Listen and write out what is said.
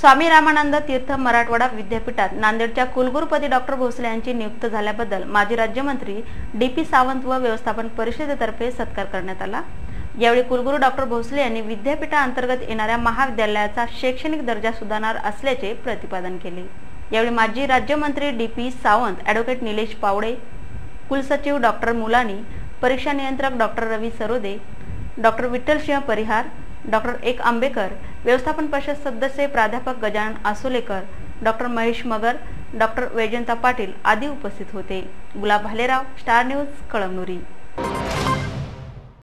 स्वामी रामानंद तीर्थ मराठवाडा विद्यापीठात नांदेडच्या कुलगुरुपदी डॉक्टर भोसले यांची नियुक्त झाल्याबद्दल माजी राज्यमंत्री डी पी सावंत व व्यवस्थापन परिषदेतर्फे सत्कार करण्यात आला. यावेळी कुलगुरू डॉक्टर भोसले यांनी विद्यापीठाअंतर्गत येणाऱ्या महाविद्यालयाचा शैक्षणिक दर्जा सुधारणार असल्याचे प्रतिपादन केले. यावेळी माजी राज्यमंत्री D P Sawant advocate Nilesh Pawde कुलसचिव डॉक्टर मुलानी परीक्षा नियंत्रक doctor Ravi Sarode doctor Vitthalsingh Parihar doctor एक आंबेकर व्यवस्थापन परिषद सदस्य प्राध्यापक गजानन आसोलेकर डॉक्टर महेश मगर डॉक्टर वैजंता पाटील आदी उपस्थित होते. Gulab Bhalerao star news Kalamnuri.